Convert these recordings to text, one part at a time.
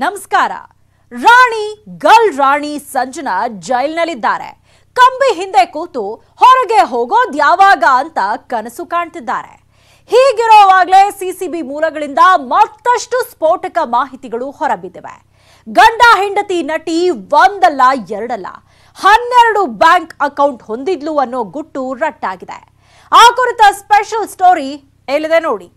ನಮಸ್ಕಾರ. ರಾಣಿ ಗರ್ಲ್ ರಾಣಿ ಸಂಜನಾ ಜೈಲ್ನಲ್ಲಿದ್ದಾರೆ. ಕಂಬಿ ಹಿಂದೆ ಕೂತು ಹೊರಗೆ ಹೋಗೋದ್ ಯಾವಾಗ ಅಂತ ಕನಸು ಕಾಣ್ತಿದ್ದಾರೆ. ಹೀಗಿರೋವಾಗಲೇ ಸಿಸಿಬಿ ಮೂಲಗಳಿಂದ ಮತ್ತಷ್ಟು ಸ್ಫೋಟಕ ಮಾಹಿತಿಗಳು ಹೊರಬಿದ್ದಿವೆ. ಗಂಡ, ಹೆಂಡತಿ, ನಟಿ ಒಂದಲ್ಲ, ಎರಡಲ್ಲ. ಹನ್ನೆರಡು ಬ್ಯಾಂಕ್ ಅಕೌಂಟ್ ಹೊಂದಿದ್ಲು ಅನ್ನೋ ಗುಟ್ಟು ರಟ್ಟಾಗಿದೆ. ಆ ಕುರಿತ ಸ್ಪೆಷಲ್ ಸ್ಟೋರಿ ಎಲ್ಲಿದೆ ನೋಡಿ.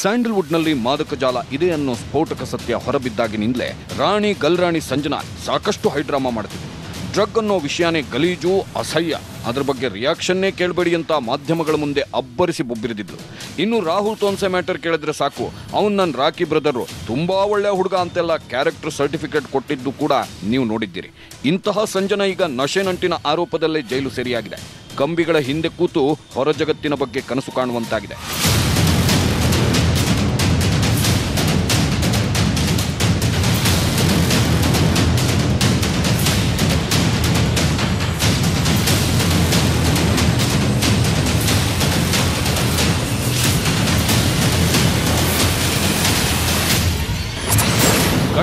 ಸ್ಯಾಂಡಲ್ವುಡ್ನಲ್ಲಿ ಮಾದಕ ಜಾಲ ಇದೆ ಅನ್ನೋ ಸ್ಫೋಟಕ ಸತ್ಯ ಹೊರಬಿದ್ದಾಗಿನಿಂದಲೇ ರಾಣಿ ಗಲ್ರಾಣಿ ಸಂಜನಾ ಸಾಕಷ್ಟು ಹೈಡ್ರಾಮಾ ಮಾಡ್ತಿದ್ರು ಡ್ರಗ್ ಅನ್ನೋ ವಿಷಯನೇ ಗಲೀಜು, ಅಸಹ್ಯ. ಅದರ ಬಗ್ಗೆ ರಿಯಾಕ್ಷನ್ನೇ ಕೇಳಬೇಡಿ ಅಂತ ಮಾಧ್ಯಮಗಳ ಮುಂದೆ ಅಬ್ಬರಿಸಿ ಬೊಬ್ಬಿರಿದಿದ್ರು. ಇನ್ನು ರಾಹುಲ್ ತೋನ್ಸೆ ಮ್ಯಾಟರ್ ಕೇಳಿದ್ರೆ ಸಾಕು. ಅವ್ನು ನನ್ನ ರಾಕಿ ಬ್ರದರು. ತುಂಬಾ ಒಳ್ಳೆ ಹುಡುಗ ಅಂತೆಲ್ಲ ಕ್ಯಾರೆಕ್ಟರ್ ಸರ್ಟಿಫಿಕೇಟ್ ಕೊಟ್ಟಿದ್ದು ಕೂಡ ನೀವು ನೋಡಿದ್ದೀರಿ. ಇಂತಹ ಸಂಜನಾ ಈಗ ನಶೆ ನಂಟಿನ ಆರೋಪದಲ್ಲೇ ಜೈಲು ಸೇರಿಯಾಗಿದೆ. ಕಂಬಿಗಳ ಹಿಂದೆ ಕೂತು ಹೊರ ಜಗತ್ತಿನ ಬಗ್ಗೆ ಕನಸು ಕಾಣುವಂತಾಗಿದೆ.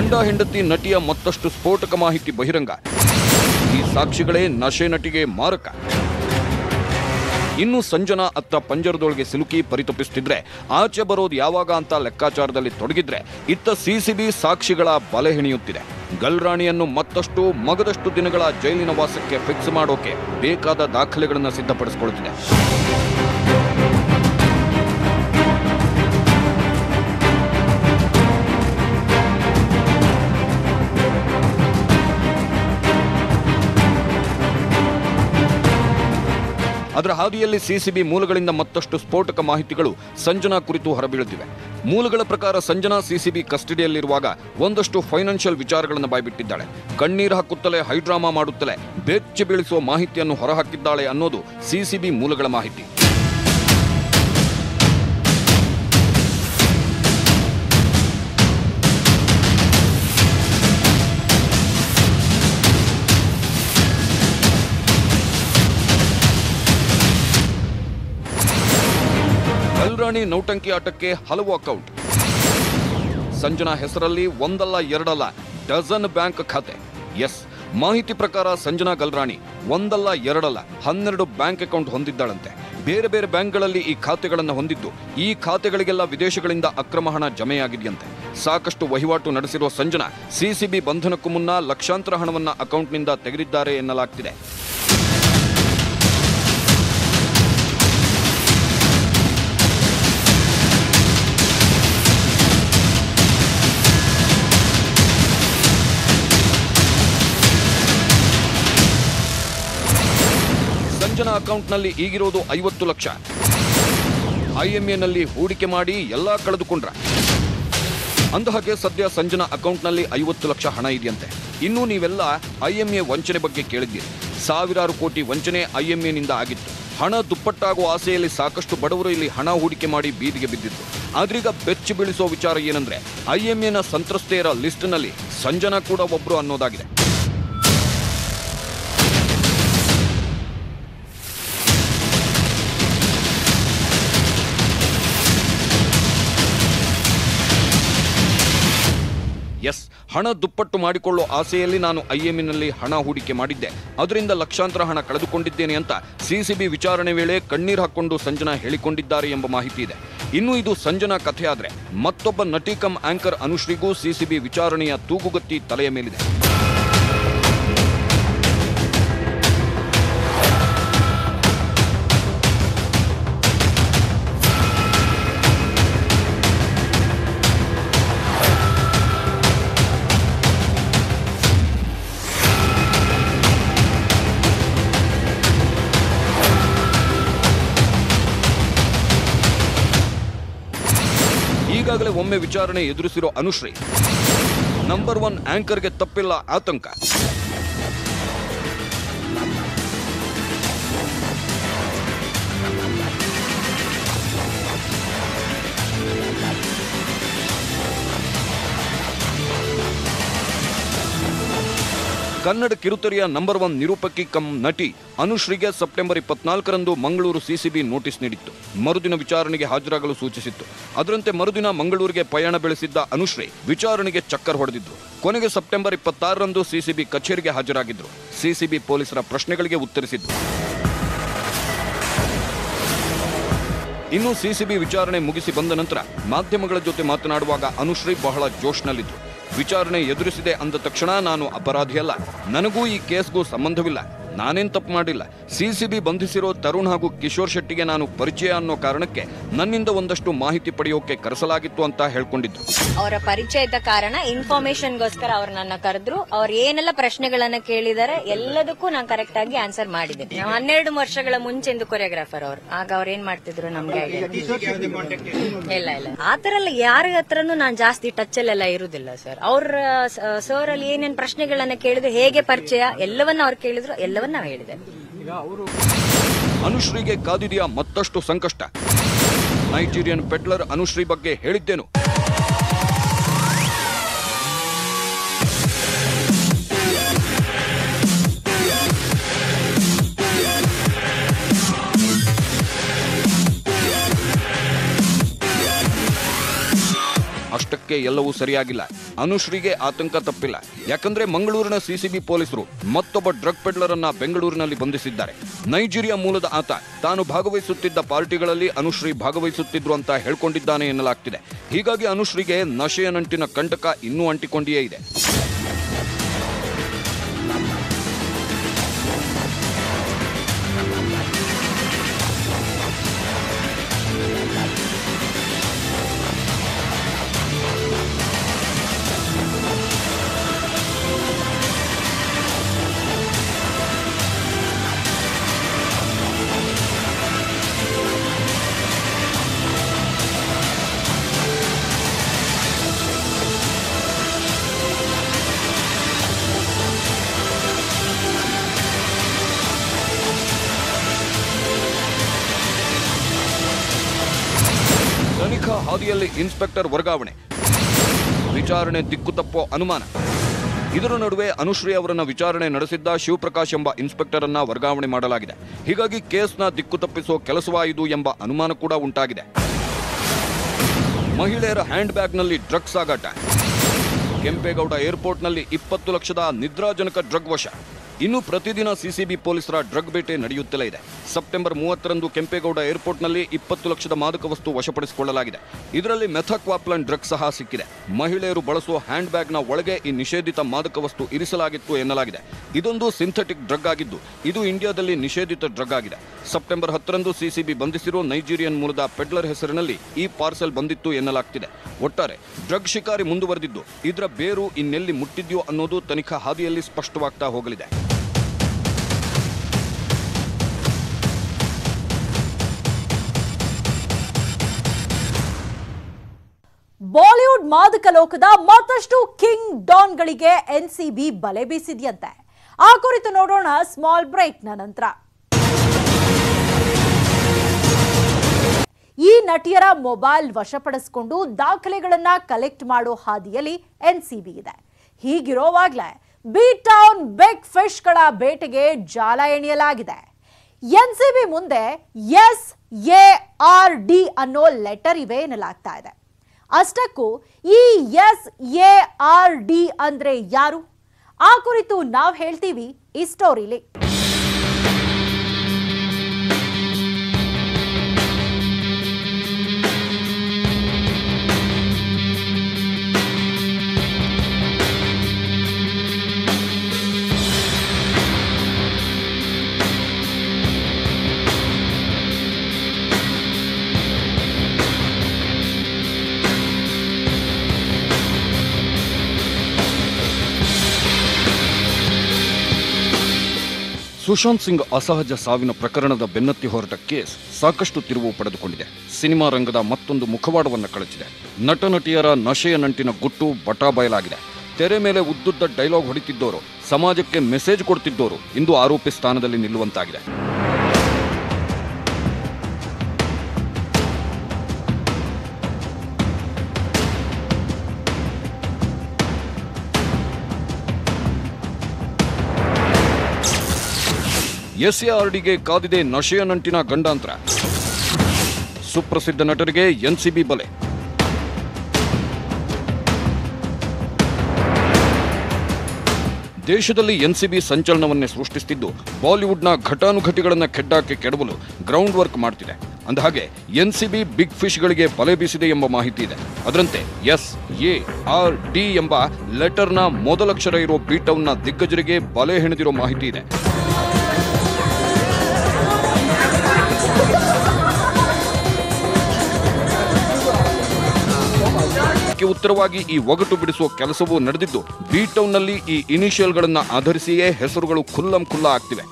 ಗಂಡ ಹೆಂಡತಿ ನಟಿಯ ಮತ್ತಷ್ಟು ಸ್ಫೋಟಕ ಮಾಹಿತಿ ಬಹಿರಂಗ. ಈ ಸಾಕ್ಷಿಗಳೇ ನಶೆ ನಟಿಗೆ ಮಾರಕ. ಇನ್ನು ಸಂಜನಾ ಅತ್ತ ಪಂಜರದೊಳಗೆ ಸಿಲುಕಿ ಪರಿತಪಿಸುತ್ತಿದ್ರೆ ಆಚೆ ಬರೋದು ಯಾವಾಗ ಅಂತ ಲೆಕ್ಕಾಚಾರದಲ್ಲಿ ತೊಡಗಿದ್ರೆ, ಇತ್ತ ಸಿಸಿಬಿ ಸಾಕ್ಷಿಗಳ ಬಲೆ ಹೆಣೆಯುತ್ತಿದೆ. ಗಲ್ರಾಣಿಯನ್ನು ಮತ್ತಷ್ಟು ಮಗದಷ್ಟು ದಿನಗಳ ಜೈಲಿನ ವಾಸಕ್ಕೆ ಫಿಕ್ಸ್ ಮಾಡೋಕೆ ಬೇಕಾದ ದಾಖಲೆಗಳನ್ನು ಸಿದ್ಧಪಡಿಸಿಕೊಳ್ಳುತ್ತಿದೆ ಅದರ ಹಾದಿಯಲ್ಲಿ ಸಿಸಿಬಿ ಮೂಲಗಳಿಂದ ಮತ್ತಷ್ಟು ಸ್ಫೋಟಕ ಮಾಹಿತಿಗಳು ಸಂಜನಾ ಕುರಿತು ಹೊರಬೀಳುತ್ತಿವೆ ಮೂಲಗಳ ಪ್ರಕಾರ ಸಂಜನಾ ಸಿಸಿಬಿ ಕಸ್ಟಡಿಯಲ್ಲಿರುವಾಗ ಒಂದಷ್ಟು ಫೈನಾನ್ಷಿಯಲ್ ವಿಚಾರಗಳನ್ನು ಬಾಯ್ಬಿಟ್ಟಿದ್ದಾಳೆ. ಕಣ್ಣೀರು ಹಾಕುತ್ತಲೇ ಹೈಡ್ರಾಮಾ ಮಾಡುತ್ತಲೇ ಬೆಚ್ಚಿ ಬೀಳಿಸುವ ಮಾಹಿತಿಯನ್ನು ಹೊರಹಾಕಿದ್ದಾಳೆ ಅನ್ನೋದು ಸಿಸಿಬಿ ಮೂಲಗಳ ಮಾಹಿತಿ. ಗಲ್ರಾಣಿ ನೌಟಂಕಿ ಆಟಕ್ಕೆ ಹಲವು ಅಕೌಂಟ್ ಸಂಜನಾ ಹೆಸರಲ್ಲಿ ಒಂದಲ್ಲ ಎರಡಲ್ಲ ಡಜನ್ ಬ್ಯಾಂಕ್ ಖಾತೆ. ಎಸ್ ಮಾಹಿತಿ ಪ್ರಕಾರ ಸಂಜನಾ ಗಲ್ರಾಣಿ ಒಂದಲ್ಲ ಎರಡಲ್ಲ ಹನ್ನೆರಡು ಬ್ಯಾಂಕ್ ಅಕೌಂಟ್ ಹೊಂದಿದ್ದಾಳಂತೆ. ಬೇರೆ ಬೇರೆ ಬ್ಯಾಂಕ್ಗಳಲ್ಲಿ ಈ ಖಾತೆಗಳನ್ನು ಹೊಂದಿದ್ದು ಈ ಖಾತೆಗಳಿಗೆಲ್ಲ ವಿದೇಶಗಳಿಂದ ಅಕ್ರಮ ಹಣ ಜಮೆಯಾಗಿದೆಯಂತೆ. ಸಾಕಷ್ಟು ವಹಿವಾಟು ನಡೆಸಿರುವ ಸಂಜನಾ ಸಿಸಿಬಿ ಬಂಧನಕ್ಕೂ ಮುನ್ನ ಲಕ್ಷಾಂತರ ಹಣವನ್ನು ಅಕೌಂಟ್ನಿಂದ ತೆಗೆದಿದ್ದಾರೆ ಎನ್ನಲಾಗ್ತಿದೆ. ಸಂಜನಾ ಅಕೌಂಟ್ನಲ್ಲಿ ಈಗಿರೋದು ಐವತ್ತು ಲಕ್ಷ. ಐಎಂಎನಲ್ಲಿ ಹೂಡಿಕೆ ಮಾಡಿ ಎಲ್ಲ ಕಳೆದುಕೊಂಡ್ರ. ಅಂದಹಾಗೆ ಸದ್ಯ ಸಂಜನಾ ಅಕೌಂಟ್ನಲ್ಲಿ ಐವತ್ತು ಲಕ್ಷ ಹಣ ಇದೆಯಂತೆ. ಇನ್ನು ನೀವೆಲ್ಲ ಐಎಂಎ ವಂಚನೆ ಬಗ್ಗೆ ಕೇಳಿದ್ದೀರಿ. ಸಾವಿರಾರು ಕೋಟಿ ವಂಚನೆ ಐಎಂಎನಿಂದ ಆಗಿತ್ತು. ಹಣ ದುಪ್ಪಟ್ಟಾಗುವ ಆಸೆಯಲ್ಲಿ ಸಾಕಷ್ಟು ಬಡವರು ಇಲ್ಲಿ ಹಣ ಹೂಡಿಕೆ ಮಾಡಿ ಬೀದಿಗೆ ಬಿದ್ದಿತ್ತು ಆದ್ರೀಗ ಬೆಚ್ಚಿ ಬೀಳಿಸೋ ವಿಚಾರ ಏನಂದ್ರೆ, ಐಎಂಎನ ಸಂತ್ರಸ್ತೆಯರ ಲಿಸ್ಟ್ನಲ್ಲಿ ಸಂಜನಾ ಕೂಡ ಒಬ್ರು ಅನ್ನೋದಾಗಿದೆ. ಎಸ್, ಹಣ ದುಪ್ಪಟ್ಟು ಮಾಡಿಕೊಳ್ಳೋ ಆಸೆಯಲ್ಲಿ ನಾನು ಐಎಂನಲ್ಲಿ ಹಣ ಹೂಡಿಕೆ ಮಾಡಿದ್ದೆ. ಅದರಿಂದ ಲಕ್ಷಾಂತರ ಹಣ ಕಳೆದುಕೊಂಡಿದ್ದೇನೆ ಅಂತ ಸಿಸಿಬಿ ವಿಚಾರಣೆ ವೇಳೆ ಕಣ್ಣೀರು ಹಾಕೊಂಡು ಸಂಜನಾ ಹೇಳಿಕೊಂಡಿದ್ದಾರೆ ಎಂಬ ಮಾಹಿತಿ ಇದೆ. ಇನ್ನು ಇದು ಸಂಜನಾ ಕಥೆಯಾದರೆ ಮತ್ತೊಬ್ಬ ನಟಿ ಕಮ್ ಆಂಕರ್ ಅನುಶ್ರೀಗೂ ಸಿಸಿಬಿ ವಿಚಾರಣೆಯ ತೂಗುಗತ್ತಿ ತಲೆಯ ಮೇಲಿದೆ. ಒಮ್ಮೆ ವಿಚಾರಣೆ ಎದುರಿಸಿರೋ ಅನುಶ್ರೀ. ನಂಬರ್ ಒನ್ ಆಂಕರ್ಗೆ ತಪ್ಪಿಲ್ಲ ಆತಂಕ. ಕನ್ನಡ ಕಿರುತೆರೆಯ ನಂಬರ್ ಒನ್ ನಿರೂಪಕಿ ಕಂ ನಟಿ ಅನುಶ್ರೀಗೆ ಸೆಪ್ಟೆಂಬರ್ ಇಪ್ಪತ್ನಾಲ್ಕರಂದು ಮಂಗಳೂರು ಸಿಸಿಬಿ ನೋಟಿಸ್ ನೀಡಿತ್ತು. ಮರುದಿನ ವಿಚಾರಣೆಗೆ ಹಾಜರಾಗಲು ಸೂಚಿಸಿತ್ತು. ಅದರಂತೆ ಮರುದಿನ ಮಂಗಳೂರಿಗೆ ಪಯಣ ಬೆಳೆಸಿದ್ದ ಅನುಶ್ರೀ ವಿಚಾರಣೆಗೆ ಚಕ್ಕರ್ ಹೊಡೆದಿದ್ರು ಕೊನೆಗೆ ಸೆಪ್ಟೆಂಬರ್ ಇಪ್ಪತ್ತಾರರಂದು ಸಿಸಿಬಿ ಕಚೇರಿಗೆ ಹಾಜರಾಗಿದ್ರು. ಸಿಸಿಬಿ ಪೊಲೀಸರ ಪ್ರಶ್ನೆಗಳಿಗೆ ಉತ್ತರಿಸಿದ್ರು. ಇನ್ನು ಸಿಸಿಬಿ ವಿಚಾರಣೆ ಮುಗಿಸಿ ಬಂದ ನಂತರ ಮಾಧ್ಯಮಗಳ ಜೊತೆ ಮಾತನಾಡುವಾಗ ಅನುಶ್ರೀ ಬಹಳ ಜೋಶ್ನಲ್ಲಿದ್ರು. ವಿಚಾರಣೆ ಎದುರಿಸಿದೆ ಅಂದ ತಕ್ಷಣ ನಾನು ಅಪರಾಧಿಯಲ್ಲ. ನನಗೂ ಈ ಕೇಸ್ಗೂ ಸಂಬಂಧವಿಲ್ಲ. ನಾನೇನ್ ತಪ್ಪು ಮಾಡಿಲ್ಲ. ಸಿಸಿಬಿ ಬಂಧಿಸಿರೋ ತರುಣ್ ಹಾಗೂ ಕಿಶೋರ್ ಶೆಟ್ಟಿಗೆ ನಾನು ಪರಿಚಯ ಅನ್ನೋ ಕಾರಣಕ್ಕೆ ನನ್ನಿಂದ ಒಂದಷ್ಟು ಮಾಹಿತಿ ಪಡೆಯೋಕೆ ಕರೆಸಲಾಗಿತ್ತು ಅಂತ ಹೇಳ್ಕೊಂಡಿದ್ರು. ಅವರ ಪರಿಚಯದ ಕಾರಣ ಇನ್ಫಾರ್ಮೇಶನ್ಗೋಸ್ಕರ ಅವರು ನನ್ನ ಕರೆದ್ರು. ಅವ್ರು ಏನೆಲ್ಲ ಪ್ರಶ್ನೆಗಳನ್ನ ಕೇಳಿದಾರೆ ಎಲ್ಲದಕ್ಕೂ ನಾನು ಕರೆಕ್ಟ್ ಆಗಿ ಆನ್ಸರ್ ಮಾಡಿದೆ ಹನ್ನೆರಡು ವರ್ಷಗಳ ಮುಂಚೆಂದು ಕೊರಿಯೋಗ್ರಾಫರ್ ಅವರು. ಆಗ ಅವ್ರು ಏನ್ ಮಾಡ್ತಿದ್ರು ನಮ್ಗೆ ಇಲ್ಲ ಇಲ್ಲ. ಆತರ ಎಲ್ಲ ಯಾರ ಹತ್ರನು ನಾನು ಜಾಸ್ತಿ ಟಚ್ ಅಲ್ಲೆಲ್ಲ ಇರುದಿಲ್ಲ ಸರ್ ಅವ್ರ ಸರ್ ಅಲ್ಲಿ ಏನೇನ್ ಪ್ರಶ್ನೆಗಳನ್ನ ಕೇಳಿದ್ರು ಹೇಗೆ ಪರಿಚಯ ಎಲ್ಲವನ್ನ ಅವ್ರು ಕೇಳಿದ್ರು ಎಲ್ಲವನ್ನ ನಾವು ಹೇಳಿದೆ. ಅನುಶ್ರೀಗೆ ಕಾದಿದೆಯಾ ಮತ್ತಷ್ಟು ಸಂಕಷ್ಟ? ನೈಜೀರಿಯನ್ ಪೆಟ್ಲರ್ ಅನುಶ್ರೀ ಬಗ್ಗೆ ಹೇಳಿದ್ದೇನು? ಅಷ್ಟಕ್ಕೆ ಎಲ್ಲವೂ ಸರಿಯಾಗಿಲ್ಲ. ಅನುಶ್ರೀಗೆ ಆತಂಕ ತಪ್ಪಿಲ್ಲ. ಯಾಕಂದ್ರೆ ಮಂಗಳೂರಿನ ಸಿಸಿಬಿ ಪೊಲೀಸರು ಮತ್ತೊಬ್ಬ ಡ್ರಗ್ ಪೆಡ್ಲರ್ ಅನ್ನ ಬೆಂಗಳೂರಿನಲ್ಲಿ ಬಂಧಿಸಿದ್ದಾರೆ. ನೈಜೀರಿಯಾ ಮೂಲದ ಆತ ತಾನು ಭಾಗವಹಿಸುತ್ತಿದ್ದ ಪಾರ್ಟಿಗಳಲ್ಲಿ ಅನುಶ್ರೀ ಭಾಗವಹಿಸುತ್ತಿದ್ರು ಅಂತ ಹೇಳ್ಕೊಂಡಿದ್ದಾನೆ ಎನ್ನಲಾಗ್ತಿದೆ. ಹೀಗಾಗಿ ಅನುಶ್ರೀಗೆ ನಶೆಯ ನಂಟಿನ ಕಂಟಕ ಇನ್ನೂ ಅಂಟಿಕೊಂಡಿಯೇ ಇದೆ. ಹಾದಿಯಲ್ಲಿ ಇನ್ಸ್ಪೆಕ್ಟರ್ ವರ್ಗಾವಣೆ. ವಿಚಾರಣೆ ದಿಕ್ಕು ತಪ್ಪೋ ಅನುಮಾನ. ಇದರ ನಡುವೆ ಅನುಶ್ರೀ ಅವರನ್ನ ವಿಚಾರಣೆ ನಡೆಸಿದ್ದ ಶಿವಪ್ರಕಾಶ್ ಎಂಬ ಇನ್ಸ್ಪೆಕ್ಟರ್ ಅನ್ನ ವರ್ಗಾವಣೆ ಮಾಡಲಾಗಿದೆ. ಹೀಗಾಗಿ ಕೇಸ್ನ ದಿಕ್ಕು ತಪ್ಪಿಸೋ ಕೆಲಸವಾಯಿತು ಎಂಬ ಅನುಮಾನ ಕೂಡ ಉಂಟಾಗಿದೆ. ಮಹಿಳೆಯರ ಹ್ಯಾಂಡ್ ಬ್ಯಾಗ್ನಲ್ಲಿ ಡ್ರಗ್ಸ್ ಸಾಗಾಟ ಕೆಂಪೇಗೌಡ ಏರ್ಪೋರ್ಟ್ನಲ್ಲಿ ಇಪ್ಪತ್ತು ಲಕ್ಷದ ನಿದ್ರಾಜನಕ ಡ್ರಗ್ ವಶ. ಇನ್ನು ಪ್ರತಿದಿನ ಸಿಸಿಬಿ ಪೊಲೀಸರ ಡ್ರಗ್ ಬೇಟೆ ನಡೆಯುತ್ತಲೇ ಇದೆ. ಸೆಪ್ಟೆಂಬರ್ ಮೂವತ್ತರಂದು ಕೆಂಪೇಗೌಡ ಏರ್ಪೋರ್ಟ್ನಲ್ಲಿ ಇಪ್ಪತ್ತು ಲಕ್ಷದ ಮಾದಕ ವಸ್ತು ವಶಪಡಿಸಿಕೊಳ್ಳಲಾಗಿದೆ. ಇದರಲ್ಲಿ ಮೆಥಕ್ವಾಪ್ಲನ್ ಡ್ರಗ್ ಸಹ ಸಿಕ್ಕಿದೆ. ಮಹಿಳೆಯರು ಬಳಸುವ ಹ್ಯಾಂಡ್ ಬ್ಯಾಗ್ನ ಒಳಗೆ ಈ ನಿಷೇಧಿತ ಮಾದಕ ವಸ್ತು ಇರಿಸಲಾಗಿತ್ತು ಎನ್ನಲಾಗಿದೆ. ಇದೊಂದು ಸಿಂಥೆಟಿಕ್ ಡ್ರಗ್ ಆಗಿದ್ದು, ಇದು ಇಂಡಿಯಾದಲ್ಲಿ ನಿಷೇಧಿತ ಡ್ರಗ್ ಆಗಿದೆ. ಸೆಪ್ಟೆಂಬರ್ ಹತ್ತರಂದು ಸಿಸಿಬಿ ಬಂಧಿಸಿರೋ ನೈಜೀರಿಯನ್ ಮೂಲದ ಪೆಡ್ಲರ್ ಹೆಸರಿನಲ್ಲಿ ಈ ಪಾರ್ಸೆಲ್ ಬಂದಿತ್ತು ಎನ್ನಲಾಗ್ತಿದೆ. ಒಟ್ಟಾರೆ, ಡ್ರಗ್ ಶಿಕಾರಿ ಮುಂದುವರೆದಿದ್ದು, ಇದರ ಬೇರು ಇನ್ನೆಲ್ಲಿ ಮುಟ್ಟಿದ್ಯೋ ಅನ್ನೋದು ತನಿಖಾ ಹಾದಿಯಲ್ಲಿ ಸ್ಪಷ್ಟವಾಗ್ತಾ ಹೋಗಲಿದೆ. ಬಾಲಿವುಡ್ ಮಾದಕ ಲೋಕದ ಮತ್ತಷ್ಟು ಕಿಂಗ್ ಡಾನ್ಗಳಿಗೆ ಎನ್ಸಿಬಿ ಬಲೆ ಬೀಸಿದ್ಯಂತೆ. ಆ ಕುರಿತು ನೋಡೋಣ ಸ್ಮಾಲ್ ಬ್ರೇಕ್ನ ನಂತರ. ಈ ನಟಿಯರ ಮೊಬೈಲ್ ವಶಪಡಿಸಿಕೊಂಡು ದಾಖಲೆಗಳನ್ನ ಕಲೆಕ್ಟ್ ಮಾಡೋ ಹಾದಿಯಲ್ಲಿ ಎನ್ಸಿಬಿ ಇದೆ. ಹೀಗಿರೋವಾಗ್ಲೇ ಬಿ ಟೌನ್ ಬಿಗ್ ಫಿಶ್ಗಳ ಬೇಟೆಗೆ ಜಾಲ ಎಣಿಯಲಾಗಿದೆ. ಎನ್ಸಿಬಿ ಮುಂದೆ ಎಸ್ ಎ ಆರ್ ಡಿ ಅನ್ನೋ ಲೆಟರ್ ಇವೆ ಎನ್ನಲಾಗ್ತಾ ಇದೆ. ಅಷ್ಟಕ್ಕೂ ಈ ಎಸ್ ಎ ಆರ್ ಡಿ ಅಂದ್ರೆ ಯಾರು? ಆ ಕುರಿತು ನಾವು ಹೇಳ್ತೀವಿ ಈ ಸ್ಟೋರಿಲಿ ಸುಶಾಂತ್ ಸಿಂಗ್ ಅಸಹಜ ಸಾವಿನ ಪ್ರಕರಣದ ಬೆನ್ನತ್ತಿ ಹೊರಟ ಕೇಸ್ ಸಾಕಷ್ಟು ತಿರುವು ಪಡೆದುಕೊಂಡಿದೆ. ಸಿನಿಮಾ ರಂಗದ ಮತ್ತೊಂದು ಮುಖವಾಡವನ್ನು ಕಳಚಿದೆ. ನಟ ನಟಿಯರ ನಶೆಯ ನಂಟಿನ ಗುಟ್ಟು ಬಟಾ ಬಯಲಾಗಿದೆ. ತೆರೆ ಮೇಲೆ ಉದ್ದುದ್ದ ಡೈಲಾಗ್ ಹೊಡಿತಿದ್ದವರು ಸಮಾಜಕ್ಕೆ ಮೆಸೇಜ್ ಕೊಡ್ತಿದ್ದವರು ಇಂದು ಆರೋಪಿ ಸ್ಥಾನದಲ್ಲಿ ನಿಲ್ಲುವಂತಾಗಿದೆ. ಎಸ್ಎಆರ್ಡಿಗೆ ಕಾದಿದೆ ನಶೆಯ ನಂಟಿನ ಗಂಡಾಂತರ. ಸುಪ್ರಸಿದ್ಧ ನಟರಿಗೆ ಎನ್ಸಿಬಿ ಬಲೆ. ದೇಶದಲ್ಲಿ ಎನ್ಸಿಬಿ ಸಂಚಲನವನ್ನೇ ಸೃಷ್ಟಿಸುತ್ತಿದ್ದು ಬಾಲಿವುಡ್ನ ಘಟಾನುಘಟಿಗಳನ್ನ ಕೆಡ್ಡಾಕೆ ಕೆಡವಲು ಗ್ರೌಂಡ್ ವರ್ಕ್ ಮಾಡ್ತಿದೆ. ಅಂದಹಾಗೆ, ಎನ್ಸಿಬಿ ಬಿಗ್ ಫಿಶ್ಗಳಿಗೆ ಬಲೆ ಬೀಸಿದೆ ಎಂಬ ಮಾಹಿತಿ ಇದೆ. ಅದರಂತೆ ಎಸ್ ಎ ಆರ್ ಡಿ ಎಂಬ ಲೆಟರ್ನ ಮೊದಲಕ್ಷರ ಇರೋ ಬೀಟೌನ್ನ ದಿಗ್ಗಜರಿಗೆ ಬಲೆ ಹೆಣೆದಿರೋ ಮಾಹಿತಿ ಇದೆ. ಇದಕ್ಕೆ ಉತ್ತರವಾಗಿ ಈ ಒಗಟು ಬಿಡಿಸುವ ಕೆಲಸವೂ ನಡೆದಿದ್ದು ಬಿ ಟೌನ್ನಲ್ಲಿ ಈ ಇನಿಷಿಯಲ್ಗಳನ್ನು ಆಧರಿಸಿಯೇ ಹೆಸರುಗಳು ಖುಲ್ಲಂ ಖುಲ್ಲ ಆಗ್ತಿವೆ.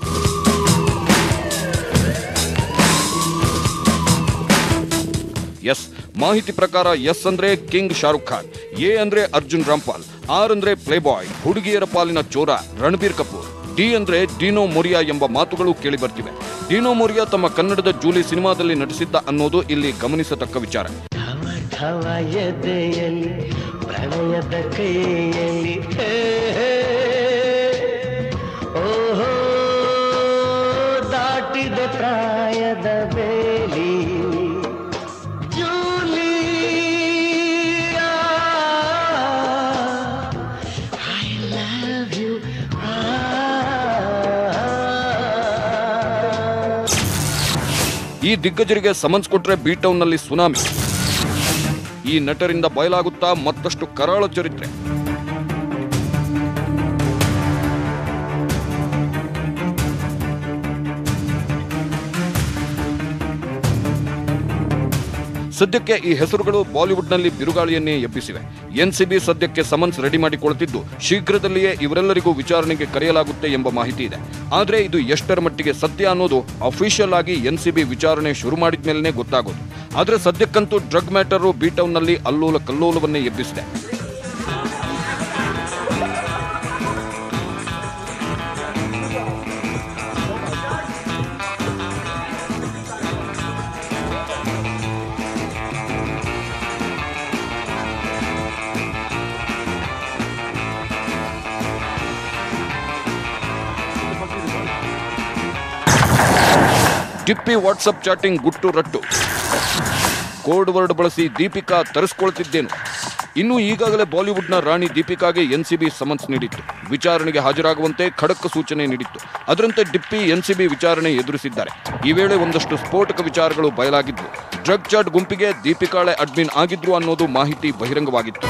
ಎಸ್, ಮಾಹಿತಿ ಪ್ರಕಾರ ಎಸ್ ಅಂದ್ರೆ ಕಿಂಗ್ ಶಾರುಖ್ ಖಾನ್, ಎ ಅಂದ್ರೆ ಅರ್ಜುನ್ ರಾಮ್ಪಾಲ್, ಆರ್ ಅಂದ್ರೆ ಪ್ಲೇಬಾಯ್, ಹುಡುಗಿಯರ ಪಾಲಿನ ಚೋರ ರಣಬೀರ್ ಕಪೂರ್. ಡಿ ಅಂದ್ರೆ ಡಿನೋ ಮೊರಿಯಾ ಎಂಬ ಮಾತುಗಳು ಕೇಳಿ ಬರ್ತಿವೆ ಡಿನೋ ಮೊರಿಯಾ ತಮ್ಮ ಕನ್ನಡದ ಜೂಲಿ ಸಿನಿಮಾದಲ್ಲಿ ನಟಿಸಿದ್ದ ಅನ್ನೋದು ಇಲ್ಲಿ ಗಮನಿಸತಕ್ಕ ವಿಚಾರ. ದಿಗ್ಗಜರಿಗೆ ಸಮನ್ಸ್ ಕೊಟ್ರೆ ನಲ್ಲಿ ಸುನಾಮಿ. ಈ ನಟರಿಂದ ಬಯಲಾಗುತ್ತಾ ಮತ್ತಷ್ಟು ಕರಾಳ ಚರಿತ್ರೆ. ಸದ್ಯಕ್ಕೆ ಈ ಹೆಸರುಗಳು ಬಾಲಿವುಡ್ನಲ್ಲಿ ಬಿರುಗಾಳಿಯನ್ನೇ ಎಬ್ಬಿಸಿವೆ. ಎನ್ಸಿಬಿ ಸದ್ಯಕ್ಕೆ ಸಮನ್ಸ್ ರೆಡಿ ಮಾಡಿಕೊಳ್ಳುತ್ತಿದ್ದು, ಶೀಘ್ರದಲ್ಲಿಯೇ ಇವರೆಲ್ಲರಿಗೂ ವಿಚಾರಣೆಗೆ ಕರೆಯಲಾಗುತ್ತೆ ಎಂಬ ಮಾಹಿತಿ ಇದೆ. ಆದರೆ ಇದು ಎಷ್ಟರ ಮಟ್ಟಿಗೆ ಸತ್ಯ ಅನ್ನೋದು ಅಫಿಷಿಯಲ್ ಆಗಿ ಎನ್ಸಿಬಿ ವಿಚಾರಣೆ ಶುರು ಮಾಡಿದ ಗೊತ್ತಾಗೋದು. ಆದರೆ ಸದ್ಯಕ್ಕಂತೂ ಡ್ರಗ್ ಮ್ಯಾಟರು ಬೀಟೌನ್ನಲ್ಲಿ ಅಲ್ಲೋಲ ಕಲ್ಲೋಲವನ್ನೇ ಎಬ್ಬಿಸಿದೆ. ಟಿಪ್ಪಿ ವಾಟ್ಸಪ್ ಚಾಟಿಂಗ್ ಗುಟ್ಟು ರಟ್ಟು. ಕೋಡ್ ವರ್ಡ್ ಬಳಸಿ ದೀಪಿಕಾ ತರಿಸ್ಕೊಳ್ತಿದ್ದೇನು. ಇನ್ನು ಈಗಾಗಲೇ ಬಾಲಿವುಡ್ನ ರಾಣಿ ದೀಪಿಕಾಗೆ ಎನ್ಸಿಬಿ ಸಮನ್ಸ್ ನೀಡಿತ್ತು. ವಿಚಾರಣೆಗೆ ಹಾಜರಾಗುವಂತೆ ಖಡಕ್ ಸೂಚನೆ ನೀಡಿತ್ತು. ಅದರಂತೆ ಡಿಪ್ಪಿ ಎನ್ಸಿಬಿ ವಿಚಾರಣೆ ಎದುರಿಸಿದ್ದಾರೆ. ಈ ವೇಳೆ ಒಂದಷ್ಟು ಸ್ಫೋಟಕ ವಿಚಾರಗಳು ಬಯಲಾಗಿದ್ದು ಡ್ರಗ್ ಚಾಟ್ ಗುಂಪಿಗೆ ದೀಪಿಕಾಳೆ ಅಡ್ಮಿನ್ ಆಗಿದ್ರು ಅನ್ನೋದು ಮಾಹಿತಿ ಬಹಿರಂಗವಾಗಿತ್ತು.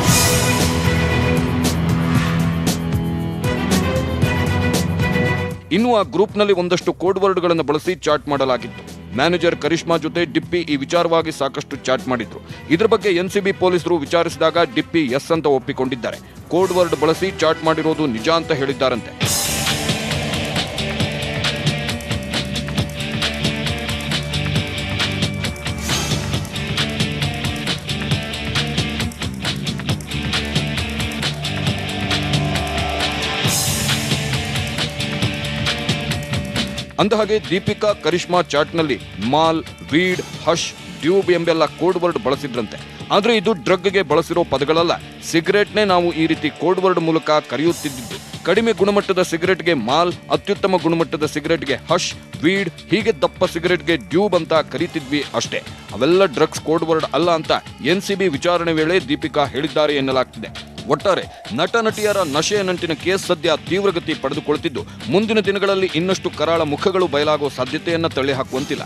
ಇನ್ನು ಆ ಗ್ರೂಪ್ನಲ್ಲಿ ಒಂದಷ್ಟು ಕೋಡ್ ವರ್ಡ್ಗಳನ್ನು ಬಳಸಿ ಚಾಟ್ ಮಾಡಲಾಗಿತ್ತು. ಮ್ಯಾನೇಜರ್ ಕರಿಷ್ಮಾ ಜೊತೆ ಡಿಪ್ಪಿ ಈ ವಿಚಾರವಾಗಿ ಸಾಕಷ್ಟು ಚಾಟ್ ಮಾಡಿದ್ರು. ಇದ್ರ ಬಗ್ಗೆ ಎನ್ಸಿಬಿ ಪೊಲೀಸರು ವಿಚಾರಿಸಿದಾಗ ಡಿಪ್ಪಿ ಎಸ್ ಅಂತ ಒಪ್ಪಿಕೊಂಡಿದ್ದಾರೆ. ಕೋಡ್ ವರ್ಡ್ ಬಳಸಿ ಚಾಟ್ ಮಾಡಿರೋದು ನಿಜ ಅಂತ ಹೇಳಿದ್ದಾರಂತೆ. ಅಂದಹಾಗೆ ದೀಪಿಕಾ ಕರಿಷ್ಮಾ ಚಾಟ್ನಲ್ಲಿ ಮಾಲ್, ವೀಡ್ ಹಶ್ ಟ್ಯೂಬ್ ಎಂಬೆಲ್ಲ ಕೋಡ್ ವರ್ಡ್ ಬಳಸಿದ್ರಂತೆ. ಆದರೆ ಇದು ಡ್ರಗ್ಗೆ ಬಳಸಿರೋ ಪದಗಳಲ್ಲ. ಸಿಗರೇಟ್ನೇ ನಾವು ಈ ರೀತಿ ಕೋಡ್ ವರ್ಡ್ ಮೂಲಕ ಕರೆಯುತ್ತಿದ್ದು, ಕಡಿಮೆ ಗುಣಮಟ್ಟದ ಸಿಗರೇಟ್ಗೆ ಮಾಲ್, ಅತ್ಯುತ್ತಮ ಗುಣಮಟ್ಟದ ಸಿಗರೇಟ್ಗೆ ಹಶ್ ವೀಡ್, ಹೀಗೆ ದಪ್ಪ ಸಿಗರೇಟ್ಗೆ ಡ್ಯೂಬ್ ಅಂತ ಕರೀತಿದ್ವಿ ಅಷ್ಟೇ. ಅವೆಲ್ಲ ಡ್ರಗ್ಸ್ ಕೋಡ್ ವರ್ಡ್ ಅಲ್ಲ ಅಂತ ಎನ್ಸಿಬಿ ವಿಚಾರಣೆ ವೇಳೆ ದೀಪಿಕಾ ಹೇಳಿದ್ದಾರೆ ಎನ್ನಲಾಗ್ತಿದೆ. ಒಟ್ಟಾರೆ ನಟ ನಟಿಯರ ನಶೆಯ ನಂಟಿನ ಕೇಸ್ ಸದ್ಯ ತೀವ್ರಗತಿ ಪಡೆದುಕೊಳ್ಳುತ್ತಿದ್ದು, ಮುಂದಿನ ದಿನಗಳಲ್ಲಿ ಇನ್ನಷ್ಟು ಕರಾಳ ಮುಖಗಳು ಬಯಲಾಗುವ ಸಾಧ್ಯತೆಯನ್ನ ತಳ್ಳಿ ಹಾಕುವಂತಿಲ್ಲ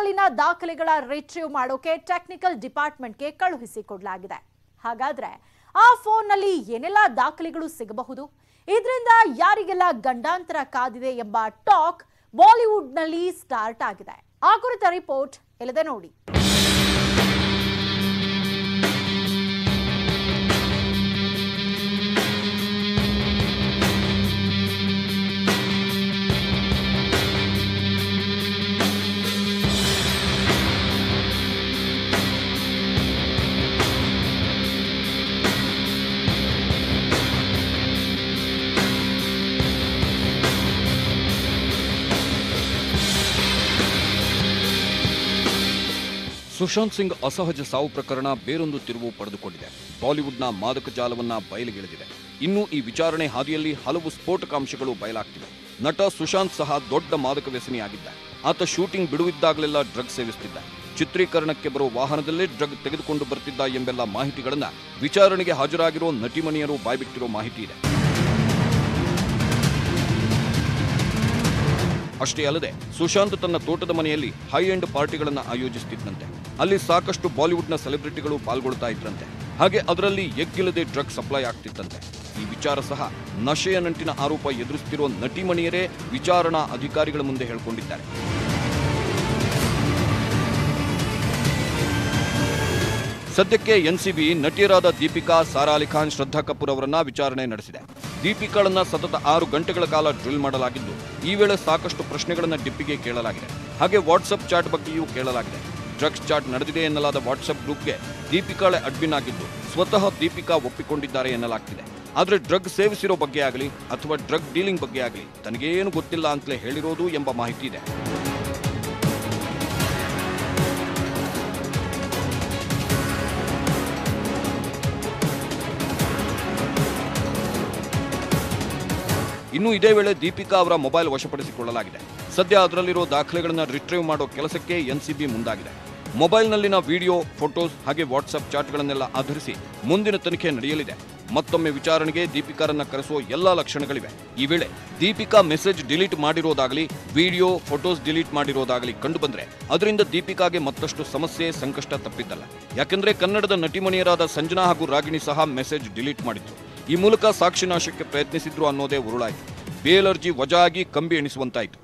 ಸದ್ಯ ದಾಖಲೆಗಳ ರಿಟ್ರೀವ್ ಮಾಡೋಕೆ ಟೆಕ್ನಿಕಲ್ ಡಿಪಾರ್ಟ್ಮೆಂಟ್ಗೆ ಕಳುಹಿಸಿಕೊಡ್ಲಾಗಿದೆ ಹಾಗಾದ್ರೆ ಆ ಫೋನ್ನಲ್ಲಿ ಏನೆಲ್ಲ ದಾಖಲೆಗಳು ಸಿಗಬಹುದು? ಇದರಿಂದ ಯಾರಿಗೆಲ್ಲ ಗಂಡಾಂತರ ಕಾದಿದೆ ಎಂಬ ಟಾಕ್ ಬಾಲಿವುಡ್ನಲ್ಲಿ ಸ್ಟಾರ್ಟ್ ಆಗಿದೆ. ಆ ಕುರಿತ ರಿಪೋರ್ಟ್ ಇಲ್ಲದೆ ನೋಡಿ. ಸುಶಾಂತ್ ಸಿಂಗ್ ಅಸಹಜ ಸಾವು ಪ್ರಕರಣ ಬೇರೊಂದು ತಿರುವು ಪಡೆದುಕೊಂಡಿದೆ. ಬಾಲಿವುಡ್ನ ಮಾದಕ ಜಾಲವನ್ನ ಬಯಲಿಗಿಳಿದಿದೆ. ಇನ್ನು ಈ ವಿಚಾರಣೆ ಹಾದಿಯಲ್ಲಿ ಹಲವು ಸ್ಫೋಟಕಾಂಶಗಳು ಬಯಲಾಗ್ತಿವೆ. ನಟ ಸುಶಾಂತ್ ಸಹ ದೊಡ್ಡ ಮಾದಕ ವ್ಯಸನಿಯಾಗಿದ್ದ. ಆತ ಶೂಟಿಂಗ್ ಬಿಡುವಿದ್ದಾಗಲೆಲ್ಲ ಡ್ರಗ್ ಸೇವಿಸುತ್ತಿದ್ದ ಚಿತ್ರೀಕರಣಕ್ಕೆ ಬರುವ ವಾಹನದಲ್ಲೇ ಡ್ರಗ್ ತೆಗೆದುಕೊಂಡು ಬರ್ತಿದ್ದ ಎಂಬೆಲ್ಲ ಮಾಹಿತಿಗಳನ್ನ ವಿಚಾರಣೆಗೆ ಹಾಜರಾಗಿರೋ ನಟಿಮಣಿಯರು ಬಾಯ್ಬಿಟ್ಟಿರೋ ಮಾಹಿತಿ ಇದೆ. ಅಷ್ಟೇ ಅಲ್ಲದೆ ಸುಶಾಂತ್ ತನ್ನ ತೋಟದ ಮನೆಯಲ್ಲಿ ಹೈ ಎಂಡ್ ಪಾರ್ಟಿಗಳನ್ನು ಆಯೋಜಿಸುತ್ತಿದ್ದಂತೆ ಅಲ್ಲಿ ಸಾಕಷ್ಟು ಬಾಲಿವುಡ್ನ ಸೆಲೆಬ್ರಿಟಿಗಳು ಪಾಲ್ಗೊಳ್ತಾ ಇದ್ರಂತೆ. ಹಾಗೆ ಅದರಲ್ಲಿ ಎಗ್ಗಿಲ್ಲದೆ ಡ್ರಗ್ ಸಪ್ಲೈ ಆಗ್ತಿತ್ತಂತೆ. ಈ ವಿಚಾರ ಸಹ ನಶೆಯ ನಂಟಿನ ಆರೋಪ ಎದುರಿಸುತ್ತಿರುವ ನಟಿಮಣಿಯರೇ ವಿಚಾರಣಾ ಅಧಿಕಾರಿಗಳ ಮುಂದೆ ಹೇಳಿಕೊಂಡಿದ್ದಾರೆ. ಸದ್ಯಕ್ಕೆ ಎನ್ಸಿಬಿ ನಟಿಯರಾದ ದೀಪಿಕಾ, ಸಾರಾ ಅಲಿ ಖಾನ್, ಶ್ರದ್ಧಾ ಕಪೂರ್ ಅವರನ್ನ ವಿಚಾರಣೆ ನಡೆಸಿದೆ. ದೀಪಿಕಾಳನ್ನ ಸತತ ಆರು ಗಂಟೆಗಳ ಕಾಲ ಡ್ರಿಲ್ ಮಾಡಲಾಗಿದ್ದು, ಈ ವೇಳೆ ಸಾಕಷ್ಟು ಪ್ರಶ್ನೆಗಳನ್ನು ಡಿಪ್ಪಿಗೆ ಕೇಳಲಾಗಿದೆ. ಹಾಗೆ ವಾಟ್ಸಪ್ ಚಾಟ್ ಬಗ್ಗೆಯೂ ಕೇಳಲಾಗಿದೆ. ಡ್ರಗ್ಸ್ ಚಾಟ್ ನಡೆದಿದೆ ಎನ್ನಲಾದ ವಾಟ್ಸಪ್ ಗ್ರೂಪ್ಗೆ ದೀಪಿಕಾಳೆ ಅಡ್ಮಿನ್ ಆಗಿದ್ದು, ಸ್ವತಃ ದೀಪಿಕಾ ಒಪ್ಪಿಕೊಂಡಿದ್ದಾರೆ ಎನ್ನಲಾಗ್ತಿದೆ. ಆದರೆ ಡ್ರಗ್ ಸೇವಿಸಿರೋ ಬಗ್ಗೆ ಆಗಲಿ ಅಥವಾ ಡ್ರಗ್ ಡೀಲಿಂಗ್ ಬಗ್ಗೆ ಆಗಲಿ ತನಗೇನು ಗೊತ್ತಿಲ್ಲ ಅಂತಲೇ ಹೇಳಿರೋದು ಎಂಬ ಮಾಹಿತಿ ಇದೆ. ಇನ್ನು ಇದೇ ವೇಳೆ ದೀಪಿಕಾ ಅವರ ಮೊಬೈಲ್ ವಶಪಡಿಸಿಕೊಳ್ಳಲಾಗಿದೆ. ಸದ್ಯ ಅದರಲ್ಲಿರೋ ದಾಖಲೆಗಳನ್ನು ರಿಟ್ರೀವ್ ಮಾಡೋ ಕೆಲಸಕ್ಕೆ ಎನ್ಸಿಬಿ ಮುಂದಾಗಿದೆ. ಮೊಬೈಲ್ನಲ್ಲಿನ ವಿಡಿಯೋ, ಫೋಟೋಸ್ ಹಾಗೆ ವಾಟ್ಸ್ಆಪ್ ಚಾಟ್ಗಳನ್ನೆಲ್ಲ ಆಧರಿಸಿ ಮುಂದಿನ ತನಿಖೆ ನಡೆಯಲಿದೆ. ಮತ್ತೊಮ್ಮೆ ವಿಚಾರಣೆಗೆ ದೀಪಿಕಾರನ್ನ ಕರೆಸುವ ಎಲ್ಲ ಲಕ್ಷಣಗಳಿವೆ. ಈ ವೇಳೆ ದೀಪಿಕಾ ಮೆಸೇಜ್ ಡಿಲೀಟ್ ಮಾಡಿರೋದಾಗಲಿ, ವಿಡಿಯೋ, ಫೋಟೋಸ್ ಡಿಲೀಟ್ ಮಾಡಿರೋದಾಗಲಿ ಕಂಡುಬಂದ್ರೆ ಅದರಿಂದ ದೀಪಿಕಾಗೆ ಮತ್ತಷ್ಟು ಸಮಸ್ಯೆ, ಸಂಕಷ್ಟ ತಪ್ಪಿದ್ದಲ್ಲ. ಯಾಕೆಂದ್ರೆ ಕನ್ನಡದ ನಟಿಮಣಿಯರಾದ ಸಂಜನಾ ಹಾಗೂ ರಾಗಿಣಿ ಸಹ ಮೆಸೇಜ್ ಡಿಲೀಟ್ ಮಾಡಿದ್ರು. ಈ ಮೂಲಕ ಸಾಕ್ಷಿ ನಾಶಕ್ಕೆ ಪ್ರಯತ್ನಿಸಿದ್ರು ಅನ್ನೋದೇ ಉರುಳಾಯಿತು. ಬೇಲರ್ಜಿ ವಜಾಗಿ ಕಂಬಿ ಎಣಿಸುವಂತಾಯಿತು.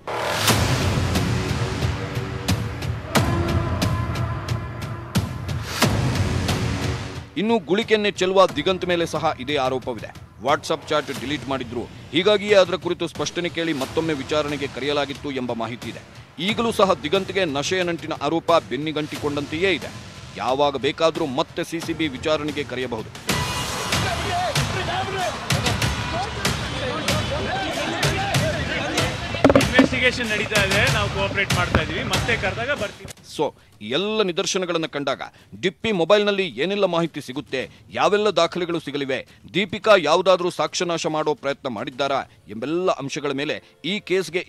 ಇನ್ನು ಗುಳಿಕೆನ್ನೆ ಚೆಲ್ಲುವ ದಿಗಂತ್ ಮೇಲೆ ಸಹ ಇದೇ ಆರೋಪವಿದೆ. ವಾಟ್ಸಪ್ ಚಾಟ್ ಡಿಲೀಟ್ ಮಾಡಿದ್ರು. ಹೀಗಾಗಿಯೇ ಅದರ ಕುರಿತು ಸ್ಪಷ್ಟನೆ ಕೇಳಿ ಮತ್ತೊಮ್ಮೆ ವಿಚಾರಣೆಗೆ ಕರೆಯಲಾಗಿತ್ತು ಎಂಬ ಮಾಹಿತಿ ಇದೆ. ಈಗಲೂ ಸಹ ದಿಗಂತ್ಗೆ ನಶೆಯ ನಂಟಿನ ಆರೋಪ ಬೆನ್ನಿಗಂಟಿಕೊಂಡಂತೆಯೇ ಇದೆ. ಯಾವಾಗ ಬೇಕಾದರೂ ಮತ್ತೆ ಸಿಸಿಬಿ ವಿಚಾರಣೆಗೆ ಕರೆಯಬಹುದು. ಇನ್ವೆಸ್ಟಿಗೇಷನ್ ನಡೀತಾ ಇದೆ, ನಾವು ಕೋಆಪರೇಟ್ ಮಾಡ್ತಾ ಇದೀವಿ, ಮತ್ತೆ ಕರೆದಾಗ ಬರ್ತೀವಿ. ಸೊ ಎಲ್ಲ ನಿದರ್ಶನಗಳನ್ನು ಕಂಡಾಗ ಡಿಪ್ಪಿ ಮೊಬೈಲ್ನಲ್ಲಿ ಏನೆಲ್ಲ ಮಾಹಿತಿ ಸಿಗುತ್ತೆ, ಯಾವೆಲ್ಲ ದಾಖಲೆಗಳು ಸಿಗಲಿವೆ, ದೀಪಿಕಾ ಯಾವುದಾದ್ರೂ ಸಾಕ್ಷ್ಯನಾಶ ಮಾಡೋ ಪ್ರಯತ್ನ ಮಾಡಿದ್ದಾರಾ ಎಂಬೆಲ್ಲ ಅಂಶಗಳ ಮೇಲೆ ಈ ಕೇಸ್ಗೆ